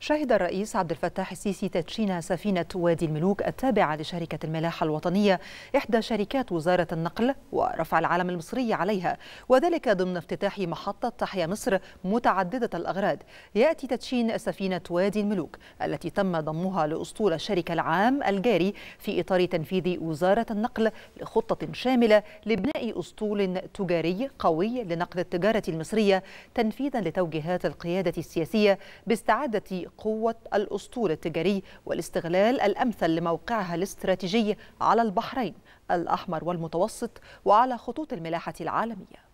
شهد الرئيس عبد الفتاح السيسي تدشين سفينة وادي الملوك التابعة لشركة الملاحة الوطنية إحدى شركات وزارة النقل ورفع العلم المصري عليها. وذلك ضمن افتتاح محطة تحيا مصر متعددة الأغراض. يأتي تدشين سفينة وادي الملوك التي تم ضمها لأسطول الشركة العام الجاري في إطار تنفيذ وزارة النقل لخطة شاملة لبناء أسطول تجاري قوي لنقل التجارة المصرية تنفيذا لتوجيهات القيادة السياسية باستعادة قوة الأسطول التجاري والاستغلال الأمثل لموقعها الاستراتيجي على البحرين الأحمر والمتوسط وعلى خطوط الملاحة العالمية.